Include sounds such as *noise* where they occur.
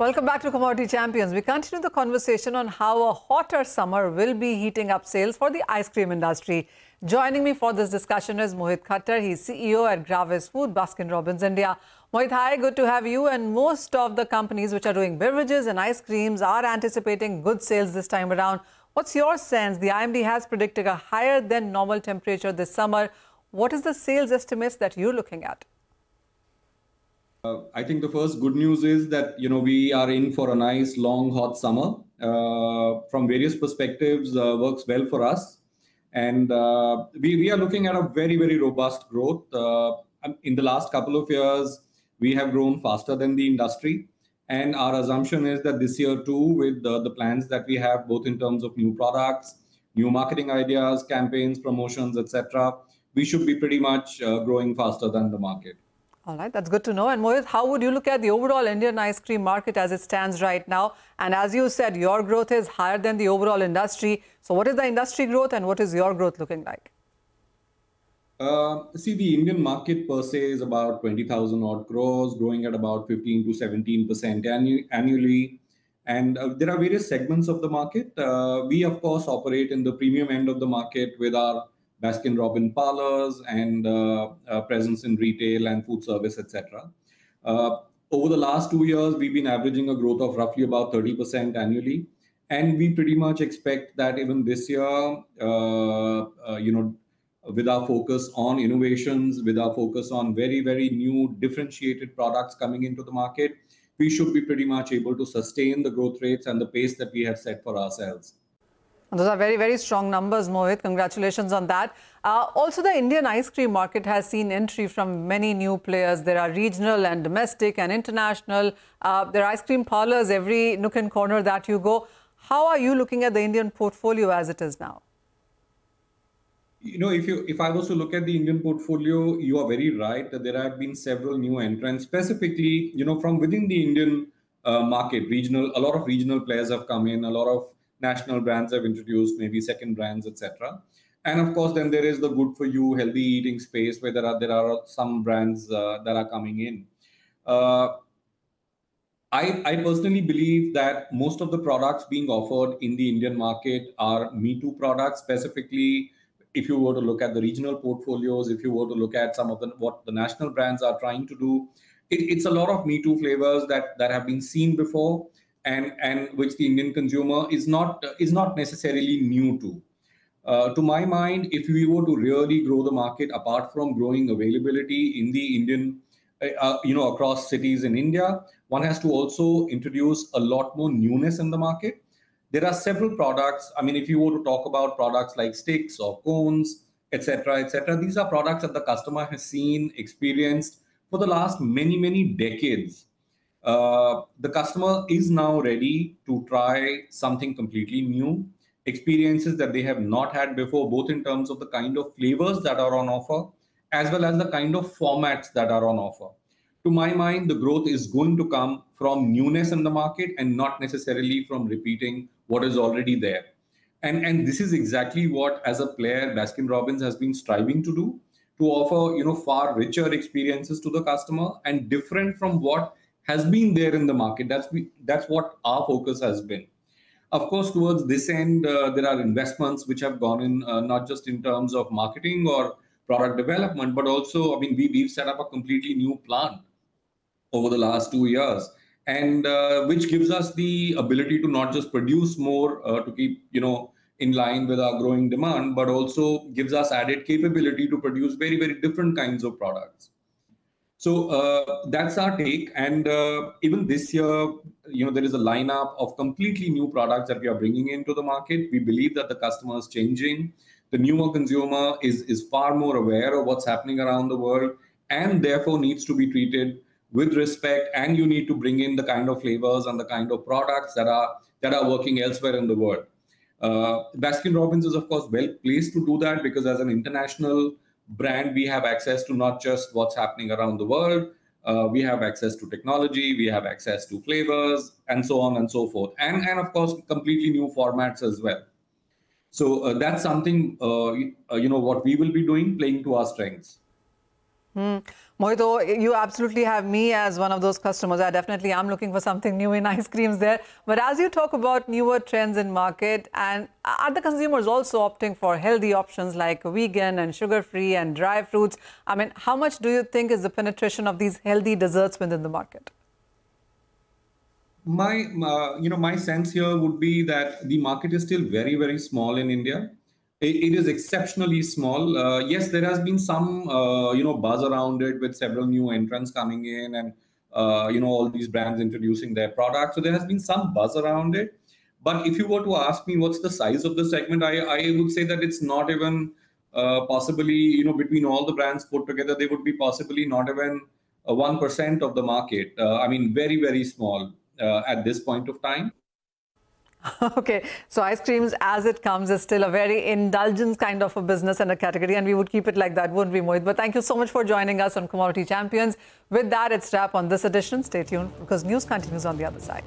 Welcome back to Commodity Champions. We continue the conversation on how a hotter summer will be heating up sales for the ice cream industry. Joining me for this discussion is Mohit Khattar. He's CEO at Graviss Food, Baskin Robbins India. Mohit, hi, good to have you. And most of the companies which are doing beverages and ice creams are anticipating good sales this time around. What's your sense? The IMD has predicted a higher than normal temperature this summer. What is the sales estimates that you're looking at? Uh, I think the first good news is that you know we are in for a nice long hot summer. Uh, from various perspectives, uh, works well for us, and uh, we we are looking at a very very robust growth. Uh, in the last couple of years, we have grown faster than the industry, and our assumption is that this year too, with the, the plans that we have, both in terms of new products, new marketing ideas, campaigns, promotions, etc., we should be pretty much uh, growing faster than the market. All right, that's good to know. And Mohit, how would you look at the overall Indian ice cream market as it stands right now? And as you said, your growth is higher than the overall industry. So what is the industry growth and what is your growth looking like? Uh, see, the Indian market per se is about 20,000 odd crores, growing at about 15 to 17% annu- annually. And uh, there are various segments of the market. Uh, we, of course, operate in the premium end of the market with our Baskin Robin parlors and uh, uh, presence in retail and food service, etc. Uh, over the last two years, we've been averaging a growth of roughly about 30% annually. And we pretty much expect that even this year, you know, with our focus on innovations, with our focus on very, very new differentiated products coming into the market, we should be pretty much able to sustain the growth rates and the pace that we have set for ourselves. Those are very, very strong numbers, Mohit. Congratulations on that. Uh, also, the Indian ice cream market has seen entry from many new players. There are regional and domestic and international. Uh, there are ice cream parlors every nook and corner that you go. How are you looking at the Indian portfolio as it is now? You know, if you if I was to look at the Indian portfolio, you are very right that there have been several new entrants. Specifically, you know, from within the Indian uh, market, regional, a lot of regional players have come in. A lot of national brands have introduced, maybe second brands, etc. And of course, then there is the good for you, healthy eating space where there are there are some brands uh, that are coming in. Uh, I, I personally believe that most of the products being offered in the Indian market are Me Too products. Specifically, if you were to look at the regional portfolios, if you were to look at some of the what the national brands are trying to do, it, it's a lot of Me Too flavors that that have been seen before and and which the Indian consumer is not is not necessarily new to. Uh, to my mind, if we were to really grow the market, apart from growing availability in the Indian, uh, uh, you know, across cities in India, one has to also introduce a lot more newness in the market. There are several products. I mean, if you were to talk about products like sticks or cones, etc., etc., these are products that the customer has seen, experienced for the last many, many decades uh, the customer is now ready to try something completely new, experiences that they have not had before, both in terms of the kind of flavors that are on offer, as well as the kind of formats that are on offer. To my mind, the growth is going to come from newness in the market and not necessarily from repeating what is already there. And, and this is exactly what, as a player, Baskin Robbins has been striving to do to offer you know far richer experiences to the customer and different from what has been there in the market. That's that's what our focus has been. Of course, towards this end, uh, there are investments which have gone in, uh, not just in terms of marketing or product development, but also, I mean, we, we've set up a completely new plant over the last two years, and uh, which gives us the ability to not just produce more uh, to keep, you know, in line with our growing demand, but also gives us added capability to produce very, very different kinds of products. So uh, that's our take. And uh, even this year, you know, there is a lineup of completely new products that we are bringing into the market. We believe that the customer is changing. The newer consumer is, is far more aware of what's happening around the world and therefore needs to be treated with respect. And you need to bring in the kind of flavors and the kind of products that are that are working elsewhere in the world. Uh, Baskin Robbins is, of course, well placed to do that because as an international brand, we have access to not just what's happening around the world. Uh, we have access to technology, we have access to flavors, and so on and so forth, and and of course, completely new formats as well. So uh, that's something uh, uh you know what we will be doing, playing to our strengths. Mm. You absolutely have me as one of those customers. I definitely am looking for something new in *laughs* ice creams there. But as you talk about newer trends in market, and are the consumers also opting for healthy options like vegan and sugar-free and dry fruits? I mean, how much do you think is the penetration of these healthy desserts within the market? My, uh, you know, my sense here would be that the market is still very, very small in India it is exceptionally small. Uh, yes, there has been some, uh, you know, buzz around it with several new entrants coming in and, uh, you know, all these brands introducing their products. So there has been some buzz around it. But if you were to ask me what's the size of the segment, I, I would say that it's not even uh, possibly, you know, between all the brands put together, they would be possibly not even 1% of the market. Uh, I mean, very, very small uh, at this point of time. *laughs* Okay, so ice creams as it comes is still a very indulgent kind of a business and a category, and we would keep it like that, wouldn't we, Mohit? But thank you so much for joining us on Commodity Champions. With that, it's wrap on this edition. Stay tuned because news continues on the other side.